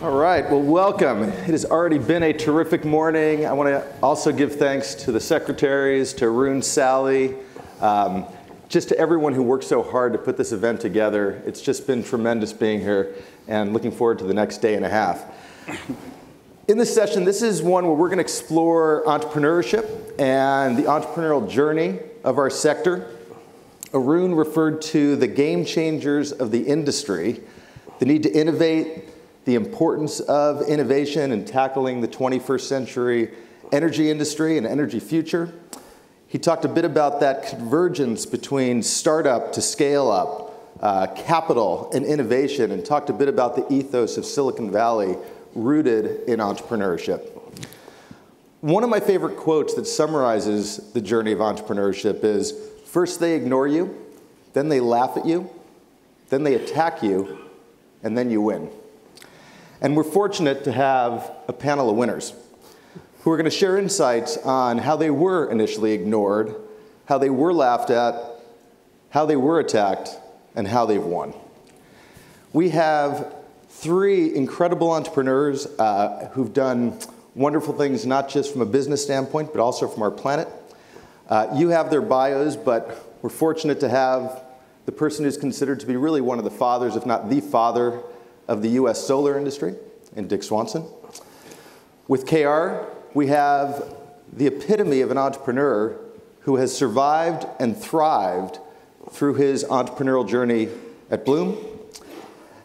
All right, well, welcome. It has already been a terrific morning. I want to also give thanks to the secretaries, to Arun, Sally, um, just to everyone who worked so hard to put this event together. It's just been tremendous being here and looking forward to the next day and a half. In this session, this is one where we're going to explore entrepreneurship and the entrepreneurial journey of our sector. Arun referred to the game changers of the industry, the need to innovate, the importance of innovation in tackling the 21st century energy industry and energy future. He talked a bit about that convergence between startup to scale up, uh, capital and innovation, and talked a bit about the ethos of Silicon Valley rooted in entrepreneurship. One of my favorite quotes that summarizes the journey of entrepreneurship is first they ignore you, then they laugh at you, then they attack you, and then you win. And we're fortunate to have a panel of winners who are going to share insights on how they were initially ignored, how they were laughed at, how they were attacked, and how they've won. We have three incredible entrepreneurs uh, who've done wonderful things, not just from a business standpoint, but also from our planet. Uh, you have their bios, but we're fortunate to have the person who's considered to be really one of the fathers, if not the father, of the US solar industry, and Dick Swanson. With KR, we have the epitome of an entrepreneur who has survived and thrived through his entrepreneurial journey at Bloom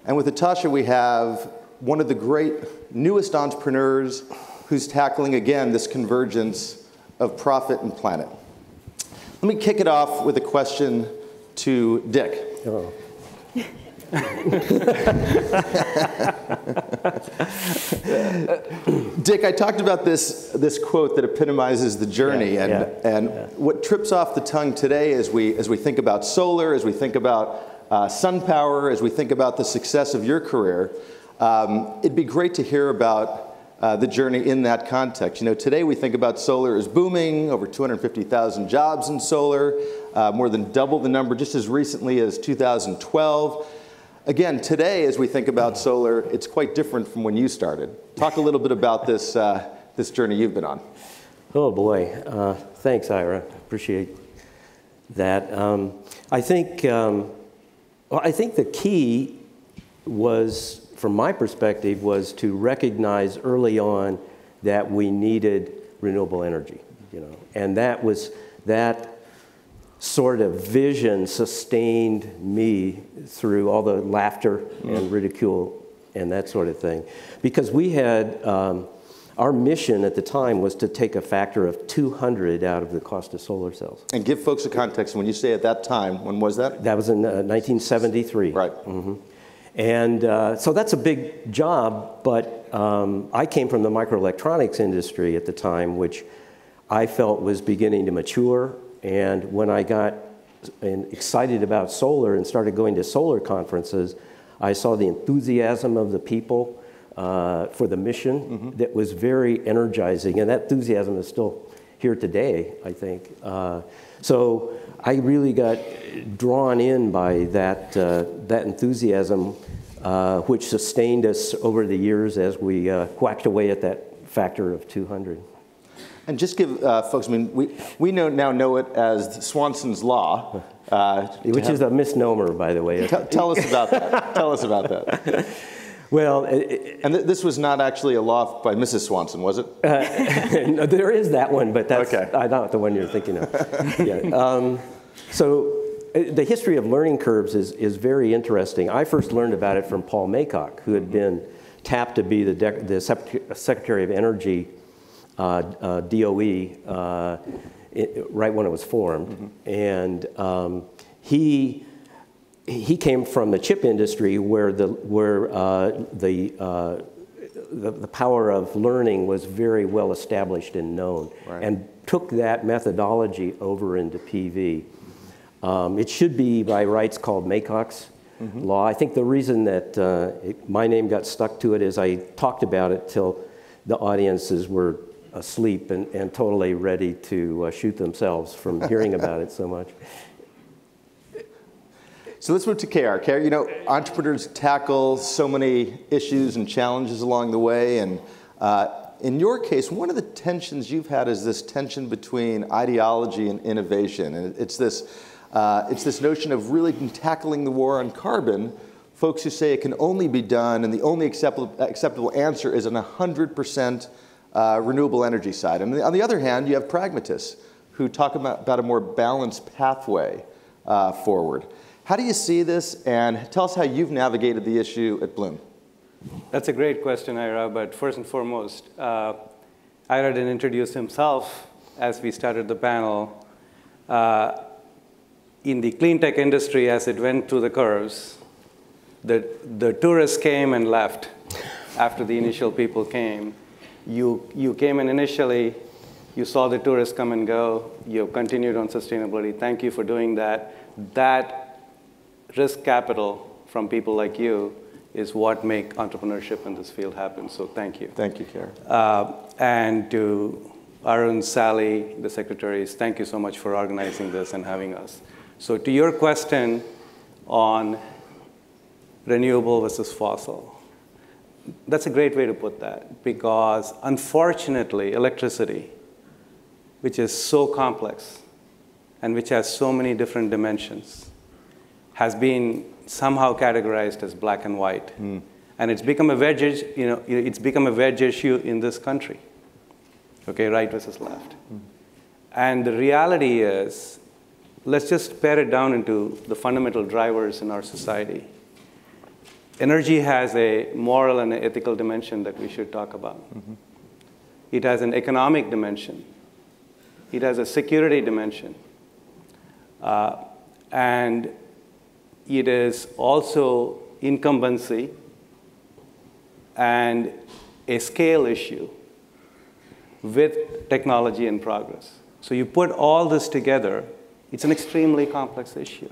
and with Natasha, we have one of the great newest entrepreneurs who's tackling, again, this convergence of profit and planet. Let me kick it off with a question to Dick. Oh. Dick, I talked about this, this quote that epitomizes the journey, yeah, and, yeah, and yeah. what trips off the tongue today as we, as we think about solar, as we think about uh, SunPower, as we think about the success of your career, um, it'd be great to hear about uh, the journey in that context. You know, today we think about solar as booming, over 250,000 jobs in solar, uh, more than double the number just as recently as 2012. Again, today as we think about solar, it's quite different from when you started. Talk a little bit about this, uh, this journey you've been on. Oh boy, uh, thanks Ira, appreciate that. Um, I think um, well, I think the key was, from my perspective, was to recognize early on that we needed renewable energy, you know, and that was that sort of vision sustained me through all the laughter mm. and ridicule and that sort of thing, because we had. Um, our mission at the time was to take a factor of 200 out of the cost of solar cells. And give folks a context. When you say at that time, when was that? That was in uh, 1973. Right. Mm-hmm. And uh, so that's a big job, but um, I came from the microelectronics industry at the time, which I felt was beginning to mature. And when I got excited about solar and started going to solar conferences, I saw the enthusiasm of the people uh, for the mission mm-hmm. that was very energizing, and that enthusiasm is still here today, I think. Uh, so I really got drawn in by that, uh, that enthusiasm, uh, which sustained us over the years as we uh, whacked away at that factor of 200. And just give uh, folks, I mean, we, we know, now know it as Swanson's Law. Uh, Which have, is a misnomer, by the way. Tell us about that. tell us about that. Well, it, and th- this was not actually a law by Mrs. Swanson, was it? Uh, no, there is that one, but that's okay. not the one you're thinking of. yeah. Um, so uh, the history of learning curves is, is very interesting. I first learned about it from Paul Maycock, who had been tapped to be the, the Secretary of Energy, DOE, uh, it, right when it was formed. Mm-hmm. And um, he he came from the chip industry where the, where, uh, the, uh, the, the, power of learning was very well established and known, right. and took that methodology over into PV. Um, it should be by rights called Maycock's mm-hmm. law. I think the reason that uh, it, my name got stuck to it is I talked about it till the audiences were asleep and, and totally ready to uh, shoot themselves from hearing about it so much. So let's move to KR. KR, you know, entrepreneurs tackle so many issues and challenges along the way. And uh, in your case, one of the tensions you've had is this tension between ideology and innovation. And it's this, uh, it's this notion of really tackling the war on carbon. Folks who say it can only be done, and the only acceptable, acceptable answer is an 100% uh, renewable energy side. And on the other hand, you have pragmatists who talk about, about a more balanced pathway uh, forward. How do you see this, and tell us how you've navigated the issue at Bloom? That's a great question, Ira, but first and foremost, uh, Ira didn't introduce himself as we started the panel. Uh, in the clean tech industry, as it went through the curves, the, the tourists came and left after the initial people came. You, you came in initially, you saw the tourists come and go, you continued on sustainability. Thank you for doing that. That risk capital from people like you is what make entrepreneurship in this field happen. So thank you. Thank you, Karen. Uh, and to Arun, Sally, the secretaries, thank you so much for organizing this and having us. So to your question on renewable versus fossil, that's a great way to put that because unfortunately, electricity, which is so complex and which has so many different dimensions, has been somehow categorized as black and white. Mm. And it's become a wedge, you know, it's become a wedge issue in this country. Okay, right versus left. Mm. And the reality is, let's just pare it down into the fundamental drivers in our society. Energy has a moral and ethical dimension that we should talk about. Mm-hmm. It has an economic dimension. It has a security dimension. Uh, and it is also incumbency and a scale issue with technology and progress. So you put all this together, it's an extremely complex issue.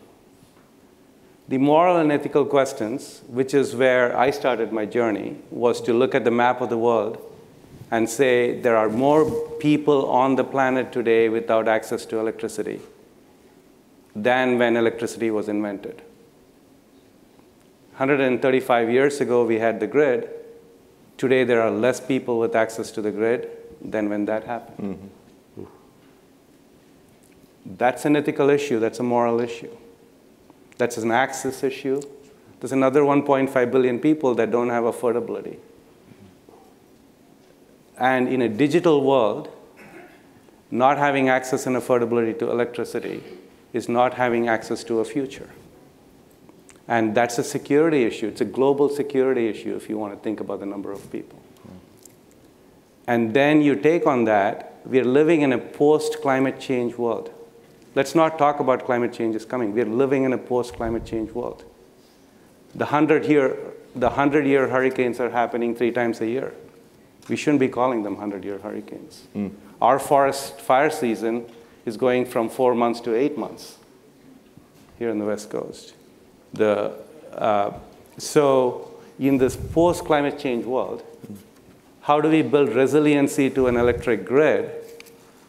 The moral and ethical questions, which is where I started my journey, was to look at the map of the world and say there are more people on the planet today without access to electricity than when electricity was invented. 135 years ago, we had the grid. Today, there are less people with access to the grid than when that happened. Mm-hmm. That's an ethical issue, that's a moral issue. That's an access issue. There's another 1.5 billion people that don't have affordability. And in a digital world, not having access and affordability to electricity is not having access to a future. And that's a security issue. It's a global security issue if you want to think about the number of people. And then you take on that, we're living in a post climate change world. Let's not talk about climate change is coming. We're living in a post climate change world. The 100 year, the 100 year hurricanes are happening three times a year. We shouldn't be calling them 100 year hurricanes. Mm. Our forest fire season is going from four months to eight months here in the West Coast. The, uh, so in this post-climate change world, how do we build resiliency to an electric grid?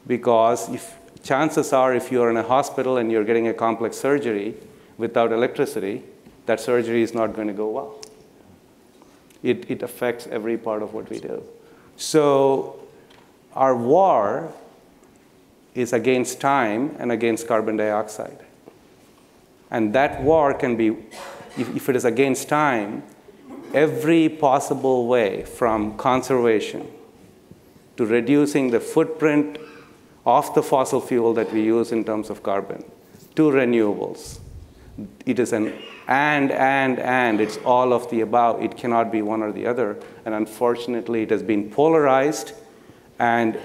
Because if, chances are if you're in a hospital and you're getting a complex surgery without electricity, that surgery is not going to go well. It, it affects every part of what we do. So our war is against time and against carbon dioxide. And that war can be, if, if it is against time, every possible way from conservation to reducing the footprint of the fossil fuel that we use in terms of carbon to renewables. It is an and, and, and. It's all of the above. It cannot be one or the other. And unfortunately, it has been polarized, and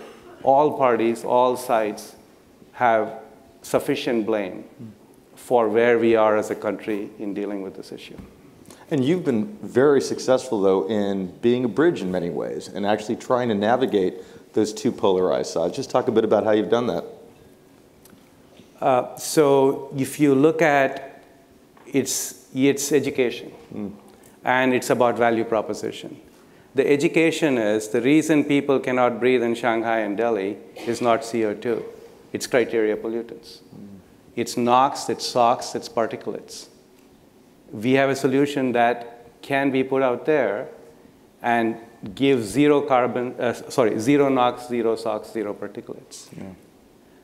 all parties, all sides have sufficient blame for where we are as a country in dealing with this issue. And you've been very successful, though, in being a bridge in many ways and actually trying to navigate those two polarized sides. Just talk a bit about how you've done that. Uh, so, if you look at it's, it's education, mm. and it's about value proposition. The education is the reason people cannot breathe in Shanghai and Delhi is not CO2, it's criteria pollutants. Mm. It's NOx, it's SOx, it's particulates. we have a solution that can be put out there and give zero carbon, uh, sorry, zero NOx, zero SOx, zero particulates. Yeah.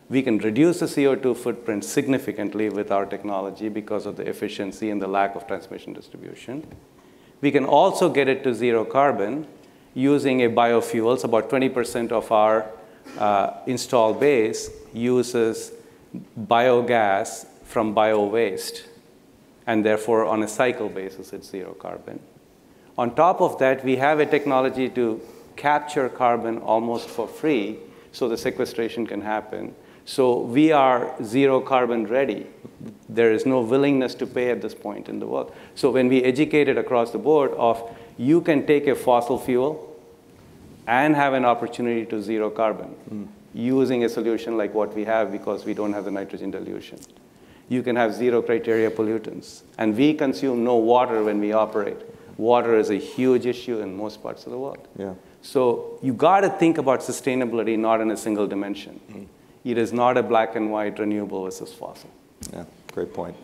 We can reduce the CO2 footprint significantly with our technology because of the efficiency and the lack of transmission distribution. We can also get it to zero carbon using a biofuel. So about 20% of our uh, install base uses biogas from bio waste, and therefore on a cycle basis, it's zero carbon. On top of that, we have a technology to capture carbon almost for free so the sequestration can happen. So we are zero carbon ready. There is no willingness to pay at this point in the world. So when we educated across the board of you can take a fossil fuel and have an opportunity to zero carbon mm. using a solution like what we have because we don't have the nitrogen dilution. You can have zero criteria pollutants. And we consume no water when we operate. Water is a huge issue in most parts of the world. Yeah. So you got to think about sustainability not in a single dimension. Mm. It is not a black and white renewable versus fossil. Yeah, great point.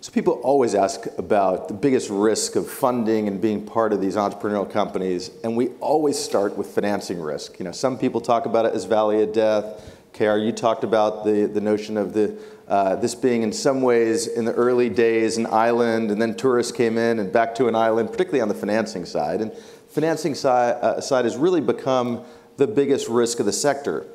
So people always ask about the biggest risk of funding and being part of these entrepreneurial companies, and we always start with financing risk. You know, some people talk about it as valley of death. KR, you talked about the, the notion of the, uh, this being in some ways in the early days an island, and then tourists came in and back to an island, particularly on the financing side. And financing side, uh, side has really become the biggest risk of the sector.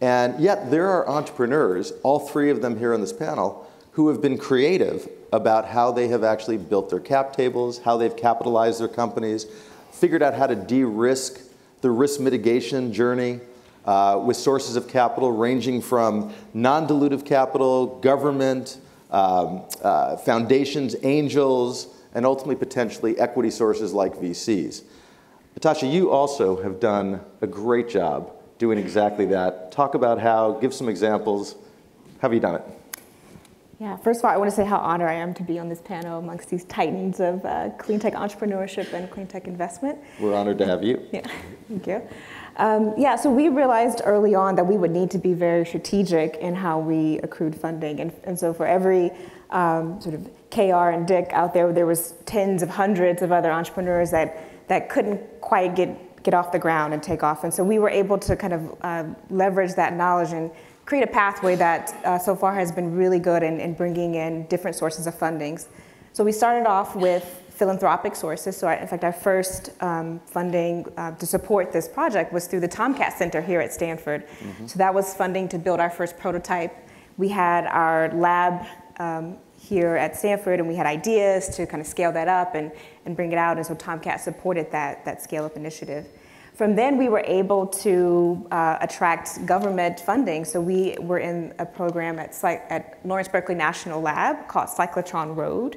And yet there are entrepreneurs, all three of them here on this panel, who have been creative about how they have actually built their cap tables, how they've capitalized their companies, figured out how to de-risk the risk mitigation journey uh, with sources of capital ranging from non-dilutive capital, government, um, uh, foundations, angels, and ultimately potentially equity sources like VCs. Natasha, you also have done a great job doing exactly that. Talk about how, give some examples. How have you done it? Yeah, first of all, I want to say how honored I am to be on this panel amongst these titans of uh, clean tech entrepreneurship and clean tech investment. We're honored to have you. Yeah, thank you. Um, yeah, so we realized early on that we would need to be very strategic in how we accrued funding. And, and so for every um, sort of KR and Dick out there, there was tens of hundreds of other entrepreneurs that, that couldn't quite get, get off the ground and take off. And so we were able to kind of uh, leverage that knowledge and create a pathway that uh, so far has been really good in, in bringing in different sources of fundings. So we started off with philanthropic sources. So in fact, our first um, funding uh, to support this project was through the TomKat Center here at Stanford. Mm -hmm. So that was funding to build our first prototype. We had our lab um, here at Stanford and we had ideas to kind of scale that up and, and bring it out. And so TomKat supported that, that scale up initiative. From then, we were able to uh, attract government funding. So we were in a program at, at Lawrence Berkeley National Lab called Cyclotron Road.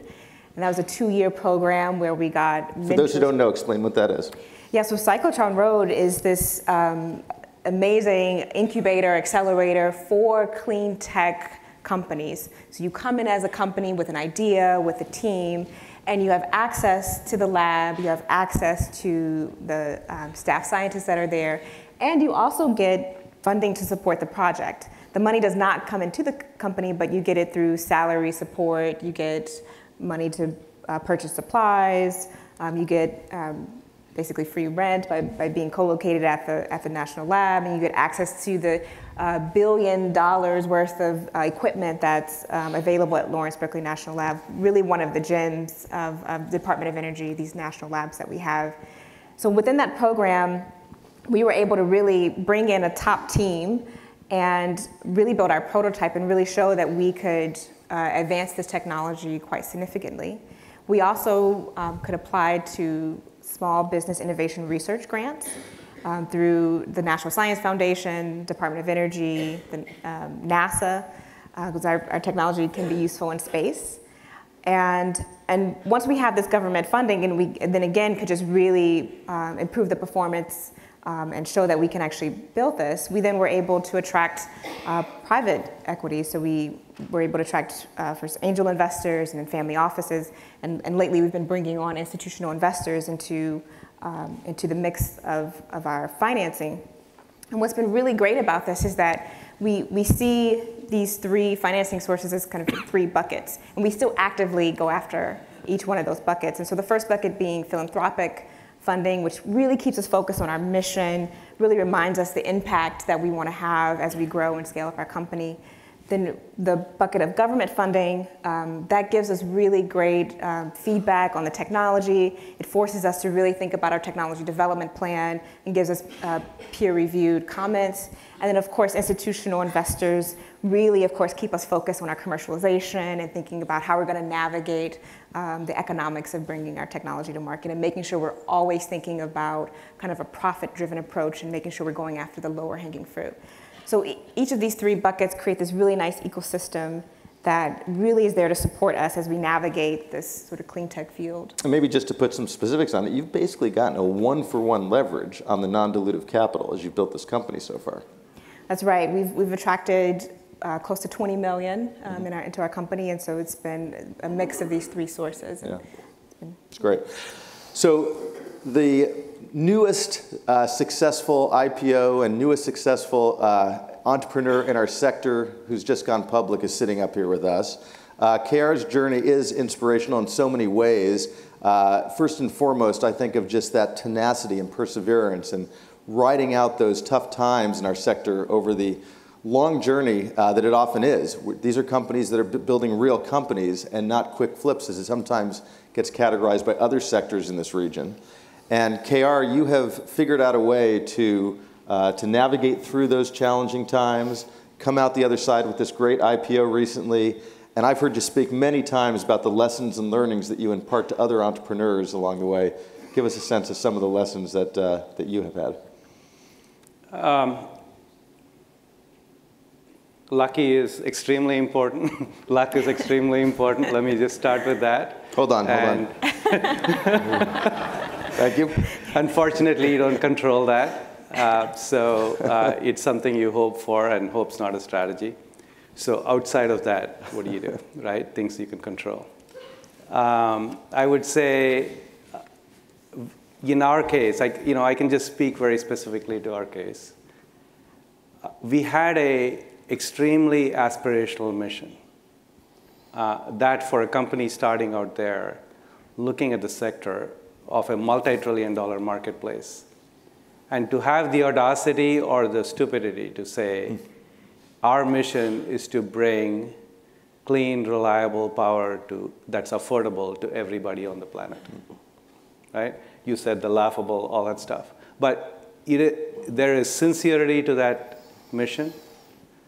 And that was a two-year program where we got... For those who don't know, explain what that is. Yeah, so Cyclotron Road is this um, amazing incubator, accelerator for clean tech companies. So you come in as a company with an idea, with a team, and you have access to the lab, you have access to the um, staff scientists that are there, and you also get funding to support the project. The money does not come into the company, but you get it through salary support, you get money to uh, purchase supplies, um, you get um, basically free rent by, by being co-located at the, at the national lab, and you get access to the uh, billion dollars worth of uh, equipment that's um, available at Lawrence Berkeley National Lab, really one of the gems of, of Department of Energy, these national labs that we have. So within that program, we were able to really bring in a top team and really build our prototype and really show that we could uh, advance this technology quite significantly. We also um, could apply to small business innovation research grants um, through the National Science Foundation, Department of Energy, the, um, NASA, because uh, our, our technology can be useful in space. And, and once we have this government funding, and we and then again could just really um, improve the performance um, and show that we can actually build this, we then were able to attract uh, private equity. So we were able to attract uh, first angel investors and then family offices. And, and lately we've been bringing on institutional investors into, um, into the mix of, of our financing. And what's been really great about this is that we, we see these three financing sources as kind of three buckets. And we still actively go after each one of those buckets. And so the first bucket being philanthropic funding, which really keeps us focused on our mission, really reminds us the impact that we want to have as we grow and scale up our company. Then the bucket of government funding, um, that gives us really great um, feedback on the technology. It forces us to really think about our technology development plan and gives us uh, peer-reviewed comments. And then, of course, institutional investors really, of course, keep us focused on our commercialization and thinking about how we're going to navigate um, the economics of bringing our technology to market and making sure we're always thinking about kind of a profit-driven approach and making sure we're going after the lower-hanging fruit. So each of these three buckets create this really nice ecosystem that really is there to support us as we navigate this sort of clean tech field. And maybe just to put some specifics on it, you've basically gotten a one for one leverage on the non dilutive capital as you've built this company so far. That's right. We've, we've attracted uh, close to 20 million um, mm-hmm. in our, into our company, and so it's been a mix of these three sources. Yeah. It's, been... it's great. So the newest uh, successful IPO and newest successful uh, entrepreneur in our sector who's just gone public is sitting up here with us. Uh, KR's journey is inspirational in so many ways. Uh, first and foremost, I think of just that tenacity and perseverance and riding out those tough times in our sector over the long journey uh, that it often is. These are companies that are building real companies and not quick flips as it sometimes gets categorized by other sectors in this region. And KR, you have figured out a way to, uh, to navigate through those challenging times, come out the other side with this great IPO recently. And I've heard you speak many times about the lessons and learnings that you impart to other entrepreneurs along the way. Give us a sense of some of the lessons that, uh, that you have had. Um, lucky is extremely important. Luck is extremely important. Let me just start with that. Hold on, hold on. Thank you. Unfortunately, you don't control that. Uh, so uh, it's something you hope for, and hope's not a strategy. So outside of that, what do you do, right? Things you can control. Um, I would say, uh, in our case, I, you know, I can just speak very specifically to our case. Uh, we had a extremely aspirational mission. Uh, that for a company starting out there, looking at the sector, of a multi-trillion dollar marketplace. And to have the audacity or the stupidity to say, our mission is to bring clean, reliable power to, that's affordable to everybody on the planet. Right? You said the laughable, all that stuff. But it, there is sincerity to that mission.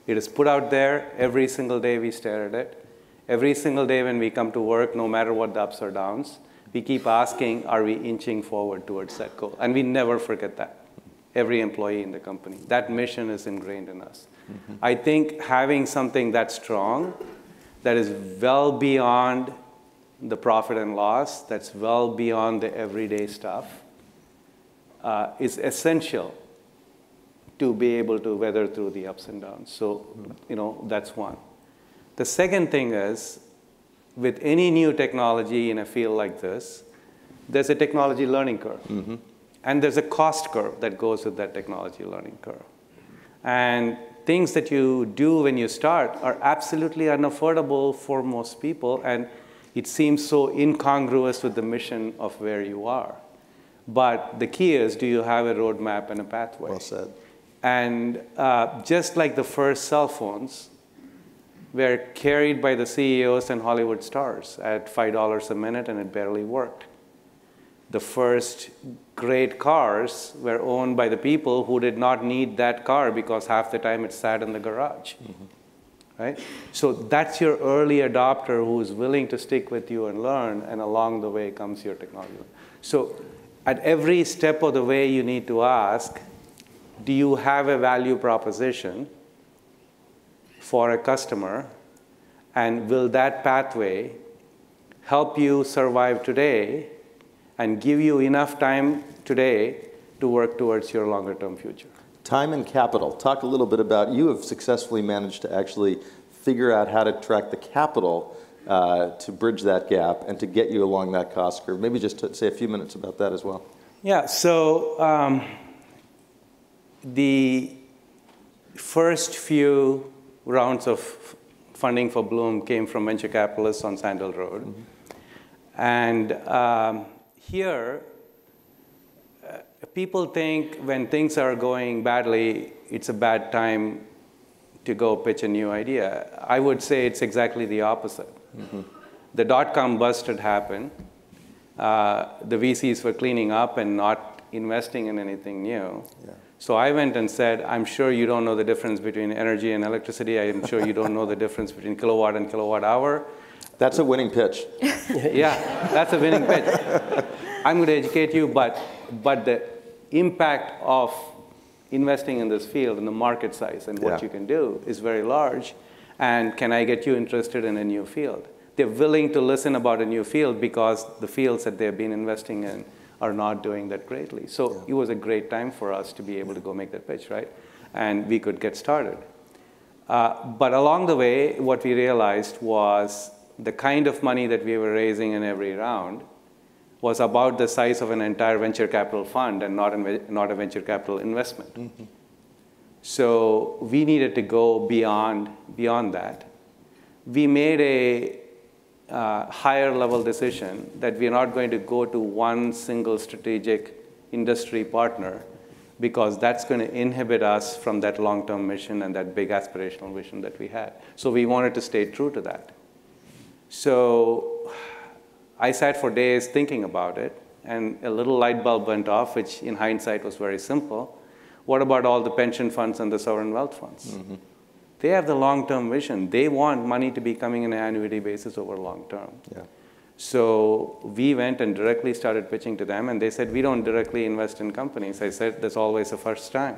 It is put out there every single day we stare at it. Every single day when we come to work, no matter what the ups or downs, we keep asking, are we inching forward towards that goal? And we never forget that, every employee in the company. That mission is ingrained in us. Mm-hmm. I think having something that strong, that is well beyond the profit and loss, that's well beyond the everyday stuff, uh, is essential to be able to weather through the ups and downs. So, you know, that's one. The second thing is with any new technology in a field like this, there's a technology learning curve. Mm-hmm. And there's a cost curve that goes with that technology learning curve. And things that you do when you start are absolutely unaffordable for most people, and it seems so incongruous with the mission of where you are. But the key is do you have a roadmap and a pathway? Well said. And uh, just like the first cell phones, were carried by the CEOs and Hollywood stars at $5 a minute, and it barely worked. The first great cars were owned by the people who did not need that car because half the time it sat in the garage. Mm-hmm. Right? So that's your early adopter who is willing to stick with you and learn, and along the way comes your technology. So at every step of the way, you need to ask do you have a value proposition? for a customer? And will that pathway help you survive today and give you enough time today to work towards your longer term future? Time and capital. Talk a little bit about you have successfully managed to actually figure out how to track the capital uh, to bridge that gap and to get you along that cost curve. Maybe just say a few minutes about that as well. Yeah, so um, the first few rounds of funding for Bloom came from venture capitalists on Sand Hill Road. Mm-hmm. And um, here, uh, people think when things are going badly, it's a bad time to go pitch a new idea. I would say it's exactly the opposite. Mm-hmm. The dot com bust had happened. Uh, the VCs were cleaning up and not investing in anything new. Yeah. So I went and said, I'm sure you don't know the difference between energy and electricity. I'm sure you don't know the difference between kilowatt and kilowatt hour. That's a winning pitch. yeah, that's a winning pitch. I'm going to educate you, but, but the impact of investing in this field and the market size and what yeah. you can do is very large. And can I get you interested in a new field? They're willing to listen about a new field because the fields that they've been investing in are not doing that greatly. So yeah. it was a great time for us to be able to go make that pitch, right? And we could get started. Uh, but along the way, what we realized was the kind of money that we were raising in every round was about the size of an entire venture capital fund and not, a, not a venture capital investment. Mm-hmm. So we needed to go beyond, beyond that. We made a uh, higher level decision that we are not going to go to one single strategic industry partner because that's going to inhibit us from that long term mission and that big aspirational vision that we had. So we wanted to stay true to that. So I sat for days thinking about it, and a little light bulb went off, which in hindsight was very simple. What about all the pension funds and the sovereign wealth funds? Mm-hmm. They have the long term vision. They want money to be coming in an annuity basis over long term. Yeah. So we went and directly started pitching to them, and they said, We don't directly invest in companies. I said, that's always the first time.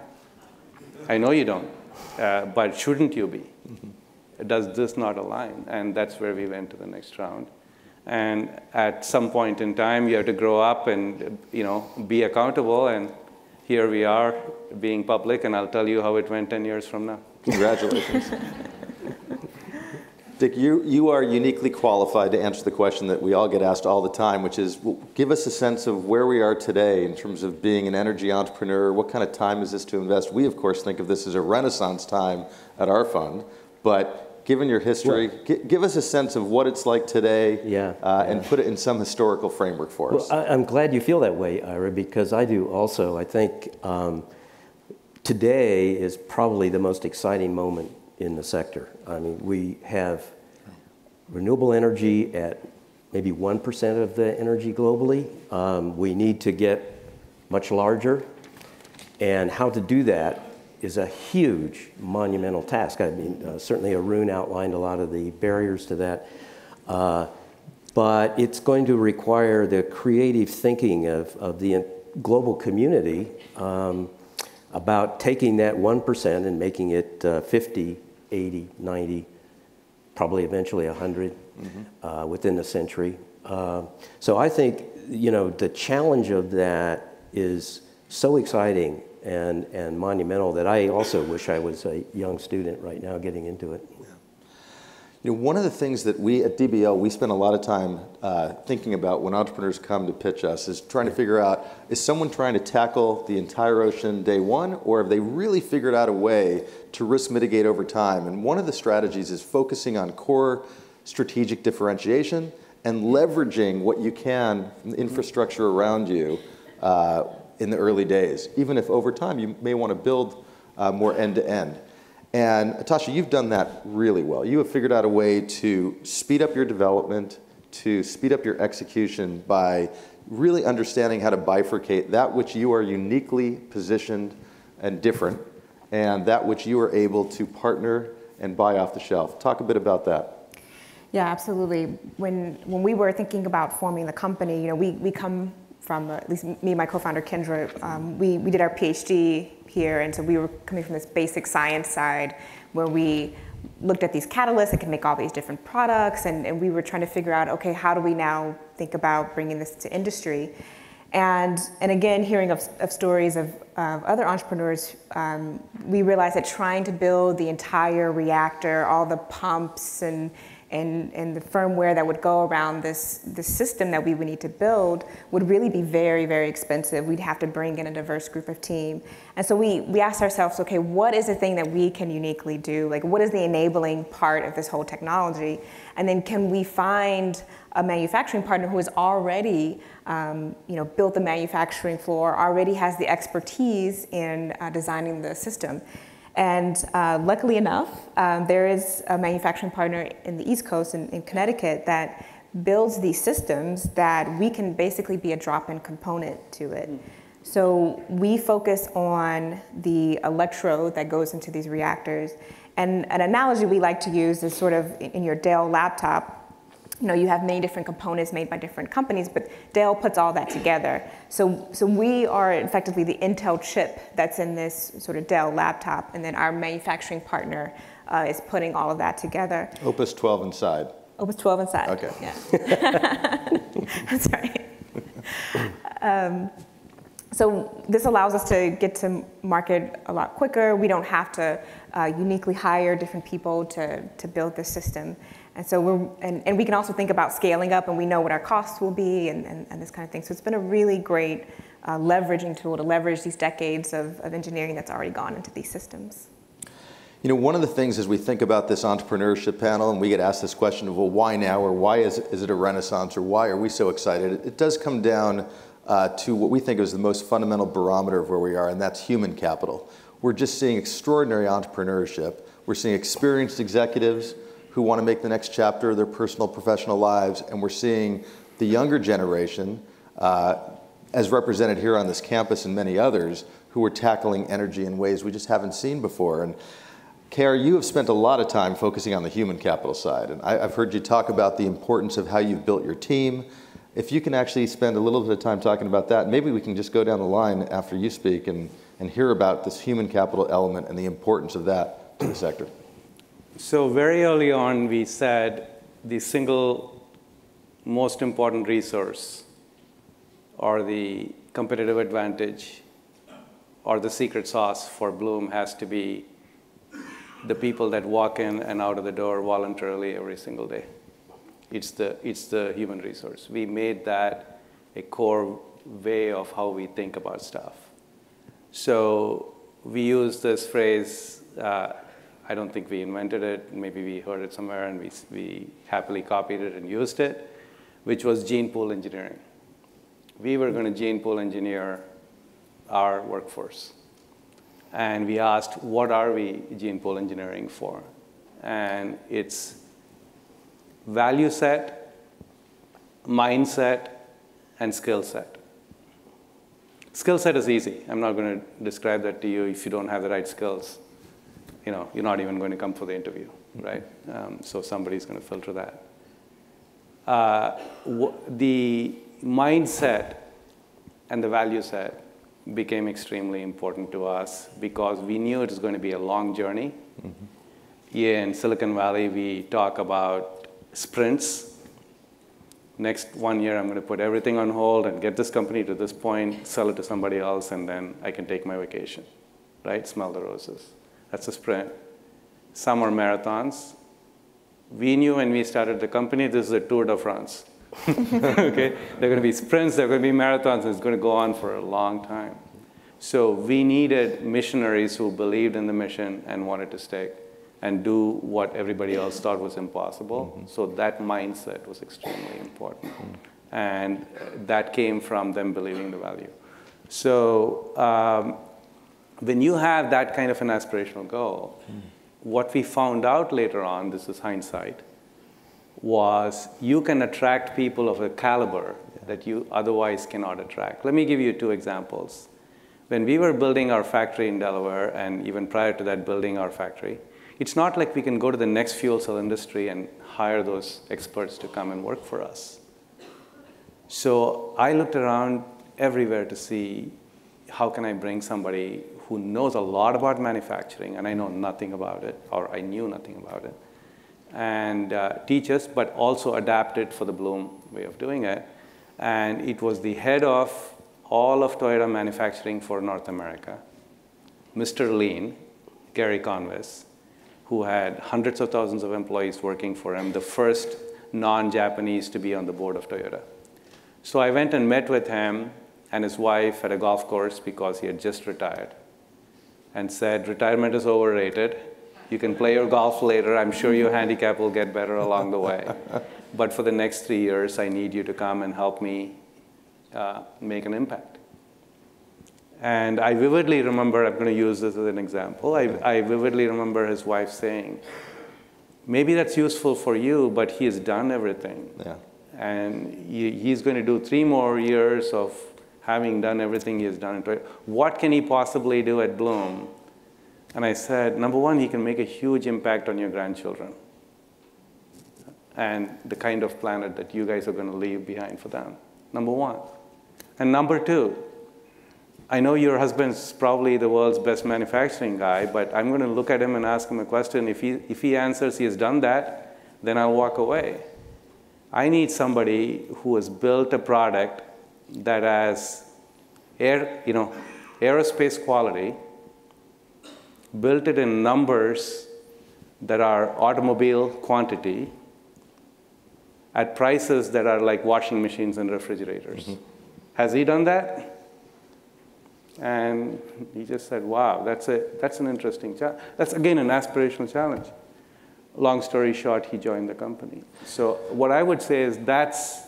I know you don't, uh, but shouldn't you be? Mm-hmm does this not align? And that's where we went to the next round. And at some point in time, you have to grow up and you know be accountable. And here we are, being public, and I'll tell you how it went 10 years from now. Congratulations. Dick, you, you are uniquely qualified to answer the question that we all get asked all the time, which is well, give us a sense of where we are today in terms of being an energy entrepreneur. What kind of time is this to invest? We, of course, think of this as a renaissance time at our fund, but given your history, well, give us a sense of what it's like today yeah, uh, yeah, and put it in some historical framework for us. Well, I, am glad you feel that way, Ira, because I do also. I think um, today is probably the most exciting moment in the sector. I mean, we have renewable energy at maybe 1% of the energy globally. Um, we need to get much larger. And how to do that is a huge monumental task. I mean, uh, certainly Arun outlined a lot of the barriers to that. Uh, but it's going to require the creative thinking of, of the global community um, about taking that 1% and making it uh, 50, 80, 90, probably eventually 100 mm-hmm. uh, within a century. Uh, so I think, you know, the challenge of that is so exciting and, and monumental that I also wish I was a young student right now getting into it. You know, one of the things that we at DBL, we spend a lot of time uh, thinking about when entrepreneurs come to pitch us is trying to figure out, is someone trying to tackle the entire ocean day one, or have they really figured out a way to risk mitigate over time? And one of the strategies is focusing on core strategic differentiation and leveraging what you can, infrastructure around you, uh, in the early days, even if over time you may want to build uh, more end to end. And Tasha, you've done that really well. You have figured out a way to speed up your development, to speed up your execution by really understanding how to bifurcate that which you are uniquely positioned and different, and that which you are able to partner and buy off the shelf. Talk a bit about that. Yeah, absolutely. When when we were thinking about forming the company, you know, we, we come from, uh, at least me and my co-founder Kendra, um, we, we did our PhD here, and so we were coming from this basic science side where we looked at these catalysts that can make all these different products, and, and we were trying to figure out, okay, how do we now think about bringing this to industry? And, and again, hearing of, of stories of, of other entrepreneurs, um, we realized that trying to build the entire reactor, all the pumps and and, and the firmware that would go around this, this system that we would need to build would really be very, very expensive. We'd have to bring in a diverse group of team. And so we, we asked ourselves, okay, what is the thing that we can uniquely do? Like, what is the enabling part of this whole technology? And then can we find a manufacturing partner who has already um, you know, built the manufacturing floor, already has the expertise in uh, designing the system. And uh, luckily enough, um, there is a manufacturing partner in the East Coast in, in, Connecticut that builds these systems that we can basically be a drop-in component to it. Mm. So we focus on the electrode that goes into these reactors. And an analogy we like to use is sort of in your Dell laptop, you know, you have many different components made by different companies, but Dell puts all that together. So, so we are effectively the Intel chip that's in this sort of Dell laptop, and then our manufacturing partner uh, is putting all of that together. Opus 12 inside. Opus 12 inside. Okay. Yeah. that's right. Um, so this allows us to get to market a lot quicker. We don't have to uh, uniquely hire different people to, to build this system. And so we're, and, and we can also think about scaling up and we know what our costs will be and, and, and this kind of thing. So it's been a really great uh, leveraging tool to leverage these decades of, of engineering that's already gone into these systems. You know, one of the things as we think about this entrepreneurship panel and we get asked this question of, well, why now or why is, is it a renaissance or why are we so excited? It, it does come down uh, to what we think is the most fundamental barometer of where we are, and that's human capital. We're just seeing extraordinary entrepreneurship. We're seeing experienced executives who want to make the next chapter of their personal, professional lives. And we're seeing the younger generation, uh, as represented here on this campus and many others, who are tackling energy in ways we just haven't seen before. And KR, you have spent a lot of time focusing on the human capital side. And I, have heard you talk about the importance of how you've built your team. If you can actually spend a little bit of time talking about that, maybe we can just go down the line after you speak and, and hear about this human capital element and the importance of that to the sector. So very early on, we said the single most important resource or the competitive advantage or the secret sauce for Bloom has to be the people that walk in and out of the door voluntarily every single day. It's the, it's the human resource. We made that a core way of how we think about stuff. So we use this phrase, uh, I don't think we invented it. Maybe we heard it somewhere and we, we happily copied it and used it, which was gene pool engineering. We were going to gene pool engineer our workforce. And we asked, what are we gene pool engineering for? And it's value set, mindset, and skill set. Skill set is easy. I'm not going to describe that to you if you don't have the right skills you know, you're not even going to come for the interview, right? Um, so somebody's going to filter that. Uh, the mindset and the value set became extremely important to us because we knew it was going to be a long journey. Mm-hmm. In Silicon Valley, we talk about sprints. Next one year, I'm going to put everything on hold and get this company to this point, sell it to somebody else, and then I can take my vacation, right? Smell the roses. That's a sprint. Some are marathons. We knew when we started the company, this is a Tour de France. okay? They're going to be sprints, they're going to be marathons, and it's going to go on for a long time. So we needed missionaries who believed in the mission and wanted to stay and do what everybody else thought was impossible. Mm-hmm. So that mindset was extremely important. Mm-hmm. And that came from them believing the value. So um, when you have that kind of an aspirational goal, mm. what we found out later on, this is hindsight, was you can attract people of a caliber yeah. that you otherwise cannot attract. Let me give you two examples. When we were building our factory in Delaware, and even prior to that, building our factory, it's not like we can go to the next fuel cell industry and hire those experts to come and work for us. So I looked around everywhere to see how can I bring somebody who knows a lot about manufacturing, and I know nothing about it, or I knew nothing about it, and uh, teach us, but also adapt it for the Bloom way of doing it. And it was the head of all of Toyota manufacturing for North America, Mr. Lean, Gary Convis. who had hundreds of thousands of employees working for him, the first non Japanese to be on the board of Toyota. So I went and met with him and his wife at a golf course because he had just retired and said, Retirement is overrated. You can play your golf later. I'm sure your handicap will get better along the way. But for the next three years, I need you to come and help me uh, make an impact. And I vividly remember, I'm going to use this as an example. I, I vividly remember his wife saying, maybe that's useful for you, but he has done everything. Yeah. And he, he's going to do three more years of having done everything he has done. What can he possibly do at Bloom? And I said, number one, he can make a huge impact on your grandchildren and the kind of planet that you guys are going to leave behind for them. Number one. And number two, I know your husband's probably the world's best manufacturing guy, but I'm going to look at him and ask him a question. If he, if he answers he has done that, then I'll walk away. I need somebody who has built a product that has air, you know, aerospace quality, built it in numbers that are automobile quantity at prices that are like washing machines and refrigerators. Mm-hmm. Has he done that? And he just said, wow, that's, a, that's an interesting challenge. That's, again, an aspirational challenge. Long story short, he joined the company. So, what I would say is that's,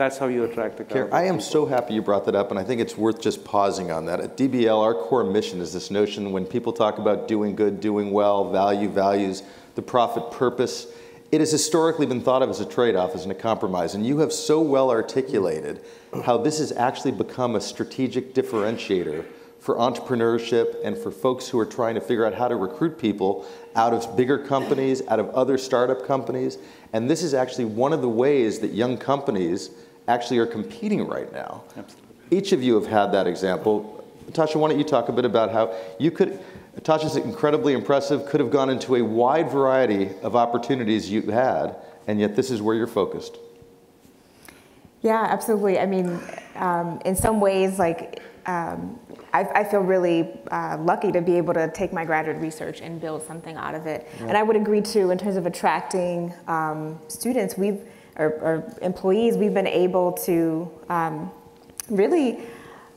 that's how you attract the caliber. I am so happy you brought that up, and I think it's worth just pausing on that. At DBL, our core mission is this notion when people talk about doing good, doing well, value, values, the profit purpose, it has historically been thought of as a trade off, as a compromise. And you have so well articulated how this has actually become a strategic differentiator for entrepreneurship and for folks who are trying to figure out how to recruit people out of bigger companies, out of other startup companies. And this is actually one of the ways that young companies actually are competing right now. Absolutely. Each of you have had that example. Etosha, why don't you talk a bit about how you could, Etosha's incredibly impressive, could have gone into a wide variety of opportunities you had, and yet this is where you're focused. Yeah, absolutely. I mean, um, in some ways, like, um, I, I, feel really uh, lucky to be able to take my graduate research and build something out of it. Yeah. And I would agree too, in terms of attracting um, students, we've, or, or, employees, we've been able to um, really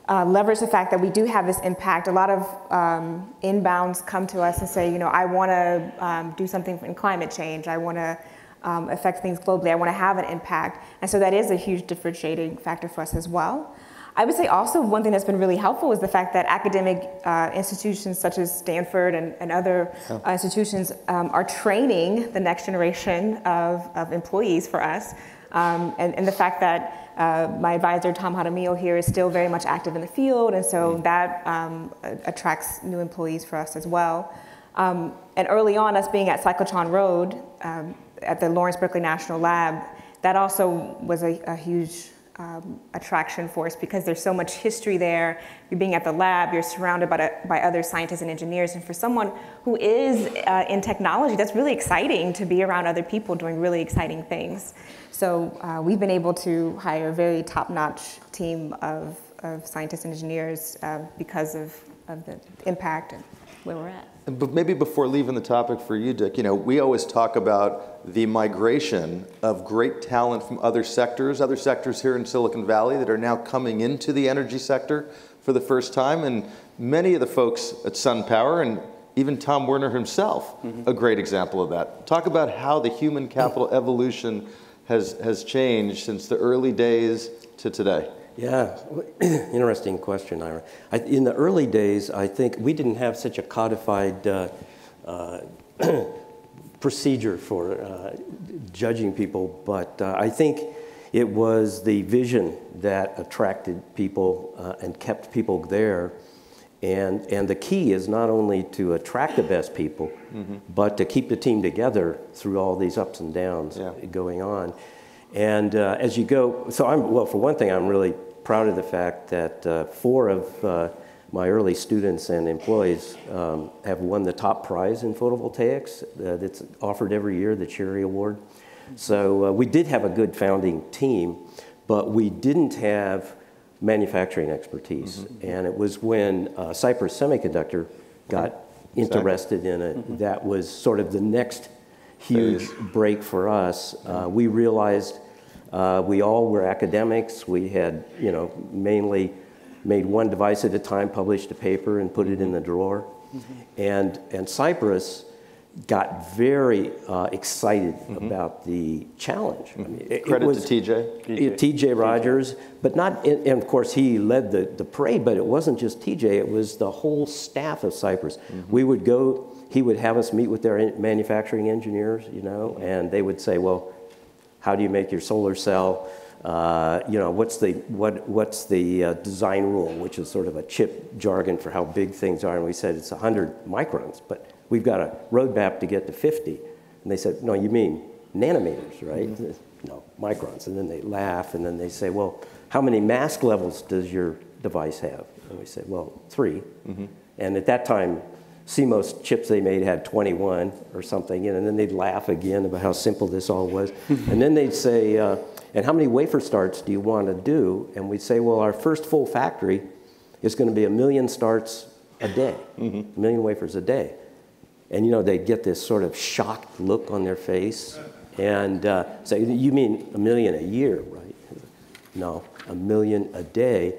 uh, leverage the fact that we do have this impact. A lot of um, inbounds come to us and say, you know, I want to um, do something in climate change. I want to um, affect things globally. I want to have an impact. And so that is a huge differentiating factor for us as well. I would say also one thing that's been really helpful is the fact that academic uh, institutions such as Stanford and, and other uh, institutions um, are training the next generation of, of employees for us. Um, and, and, the fact that uh, my advisor, Tom Jaramillo here, is still very much active in the field, and so mm. that um, attracts new employees for us as well. Um, and early on, us being at Cyclotron Road um, at the Lawrence Berkeley National Lab, that also was a, a huge um, attraction force because there's so much history there. You're being at the lab, you're surrounded by, by other scientists and engineers. And for someone who is uh, in technology, that's really exciting to be around other people doing really exciting things. So uh, we've been able to hire a very top notch team of, of scientists and engineers uh, because of, of the impact and where we're at. But maybe before leaving the topic for you, Dick, you know, we always talk about the migration of great talent from other sectors, other sectors here in Silicon Valley that are now coming into the energy sector for the first time. And many of the folks at SunPower and even Tom Werner himself, mm-hmm. a great example of that. Talk about how the human capital evolution has, has changed since the early days to today. Yeah, interesting question, Ira. I, in the early days, I think we didn't have such a codified uh, uh, procedure for uh, judging people, but uh, I think it was the vision that attracted people uh, and kept people there. And, and the key is not only to attract the best people, mm-hmm. but to keep the team together through all these ups and downs yeah. going on. And uh, as you go, so I'm, well, for one thing, I'm really proud of the fact that uh, four of uh, my early students and employees um, have won the top prize in photovoltaics uh, that's offered every year, the Cherry Award. So uh, we did have a good founding team, but we didn't have manufacturing expertise. Mm-hmm. And it was when uh, Cypress Semiconductor got interested in it. Mm-hmm. That was sort of the next huge break for us. Uh, we realized uh, we all were academics. We had, you know, mainly made one device at a time, published a paper, and put it in the drawer. Mm-hmm. And, and Cypress got very uh, excited mm-hmm. about the challenge. Mm-hmm. I mean, it, Credit it was, to TJ. TJ. TJ Rogers, but not, and of course he led the, the parade, but it wasn't just TJ, it was the whole staff of Cypress. Mm-hmm. We would go, he would have us meet with their manufacturing engineers, you know, and they would say, well, how do you make your solar cell? Uh, you know, what's the, what, what's the uh, design rule, which is sort of a chip jargon for how big things are. And we said it's 100 microns, but we've got a roadmap to get to 50. And they said, no, you mean nanometers, right? Mm-hmm. No, microns. And then they laugh, and then they say, well, how many mask levels does your device have? And we say, well, 3 mm-hmm. And at that time, CMOS chips they made had 21 or something, and then they'd laugh again about how simple this all was. and then they'd say, uh, and how many wafer starts do you want to do? And we'd say, well, our first full factory is going to be a million starts a day, mm-hmm. a million wafers a day. And you know, they'd get this sort of shocked look on their face and uh, say, You mean a million a year, right? No, a million a day.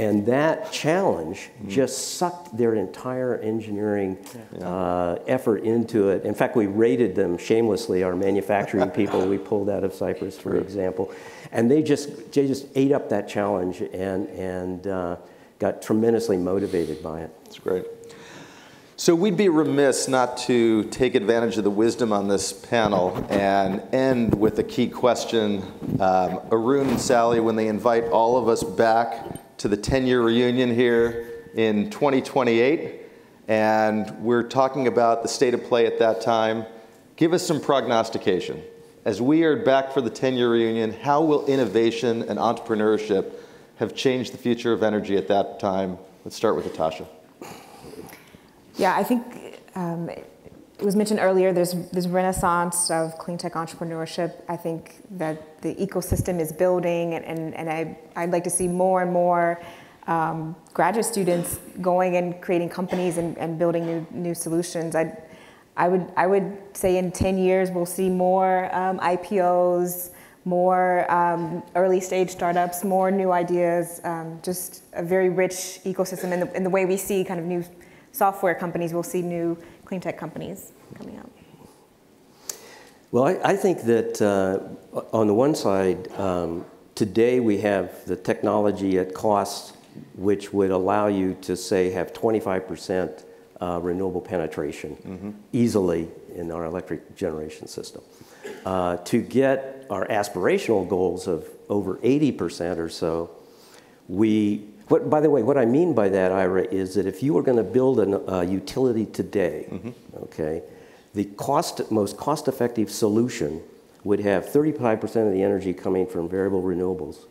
And that challenge mm-hmm. just sucked their entire engineering uh, effort into it. In fact, we rated them shamelessly, our manufacturing people we pulled out of Cypress, for example. And they just, they just ate up that challenge and, and uh, got tremendously motivated by it. That's great. So we'd be remiss not to take advantage of the wisdom on this panel and end with a key question. Um, Arun and Sally, when they invite all of us back to the 10-year reunion here in 2028, and we're talking about the state of play at that time, give us some prognostication. As we are back for the 10-year reunion, how will innovation and entrepreneurship have changed the future of energy at that time? Let's start with Etosha. Yeah, I think um, it was mentioned earlier, there's this renaissance of clean tech entrepreneurship. I think that the ecosystem is building, and, and, and I, I'd like to see more and more um, graduate students going and creating companies and, and building new, new solutions. i I, would, I would say in 10 years, we'll see more um, IPOs, more um, early stage startups, more new ideas, um, just a very rich ecosystem in the, in the way we see kind of new software companies, we'll see new clean tech companies coming up? Well, I, I think that uh, on the one side, um, today we have the technology at costs which would allow you to say have 25% uh, renewable penetration mm-hmm. easily in our electric generation system. Uh, to get our aspirational goals of over 80% or so, we what, by the way, what I mean by that, Ira, is that if you were going to build a uh, utility today, mm-hmm. okay, the cost, most cost-effective solution would have 35% of the energy coming from variable renewables,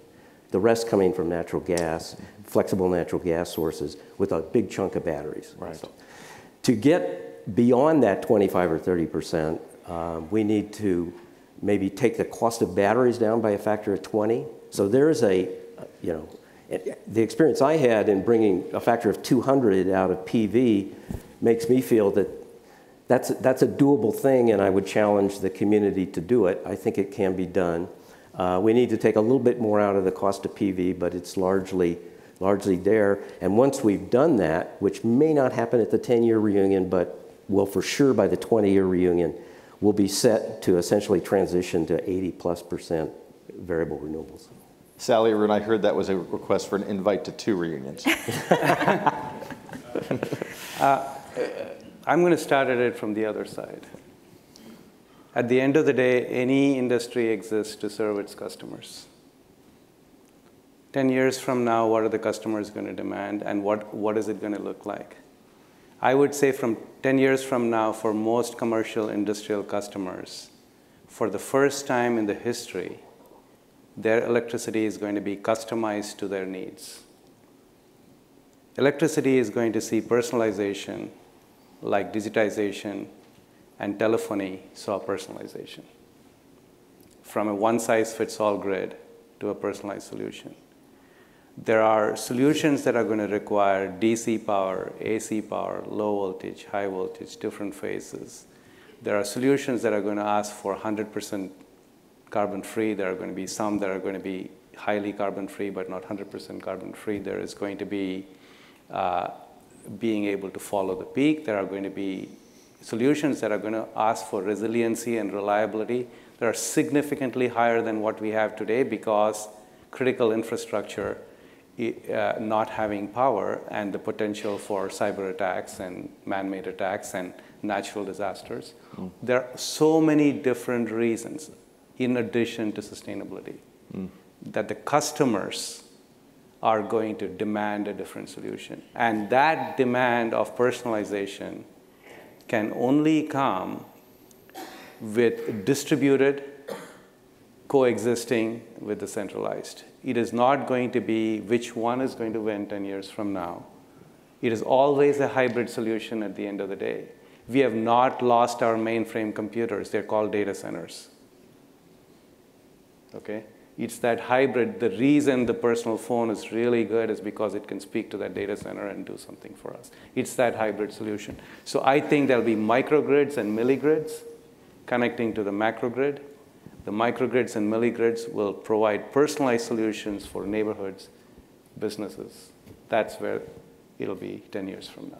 the rest coming from natural gas, flexible natural gas sources, with a big chunk of batteries. Right. So, to get beyond that 25 or 30%, um, we need to maybe take the cost of batteries down by a factor of 20. So there's a, you know, the experience I had in bringing a factor of 200 out of PV makes me feel that that's, that's a doable thing, and I would challenge the community to do it. I think it can be done. Uh, we need to take a little bit more out of the cost of PV, but it's largely, largely there. And once we've done that, which may not happen at the 10 year reunion, but will for sure by the 20 year reunion, we'll be set to essentially transition to 80 plus percent variable renewables. Sally, when I heard that was a request for an invite to two reunions. uh, I'm going to start at it from the other side. At the end of the day, any industry exists to serve its customers. 10 years from now, what are the customers going to demand and what, what is it going to look like? I would say from 10 years from now, for most commercial industrial customers, for the first time in the history, their electricity is going to be customized to their needs. Electricity is going to see personalization like digitization and telephony saw personalization from a one size fits all grid to a personalized solution. There are solutions that are going to require DC power, AC power, low voltage, high voltage, different phases. There are solutions that are going to ask for 100% carbon free. There are going to be some that are going to be highly carbon free, but not 100% carbon free. There is going to be uh, being able to follow the peak. There are going to be solutions that are going to ask for resiliency and reliability that are significantly higher than what we have today because critical infrastructure uh, not having power and the potential for cyber attacks and man-made attacks and natural disasters. Mm. There are so many different reasons in addition to sustainability mm. that the customers are going to demand a different solution. And that demand of personalization can only come with distributed coexisting with the centralized. It is not going to be which one is going to win 10 years from now. It is always a hybrid solution at the end of the day. We have not lost our mainframe computers. They're called data centers. Okay? It's that hybrid. The reason the personal phone is really good is because it can speak to that data center and do something for us. It's that hybrid solution. So I think there'll be microgrids and milligrids connecting to the macrogrid the microgrids and milligrids will provide personalized solutions for neighborhoods, businesses. That's where it'll be 10 years from now.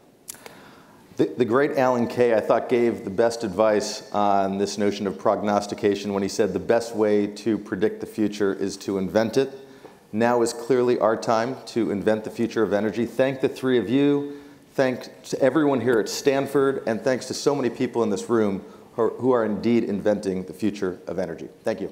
The, the, great Alan Kay, I thought, gave the best advice on this notion of prognostication when he said the best way to predict the future is to invent it. Now is clearly our time to invent the future of energy. Thank the three of you. Thanks to everyone here at Stanford, and thanks to so many people in this room who are indeed inventing the future of energy. Thank you.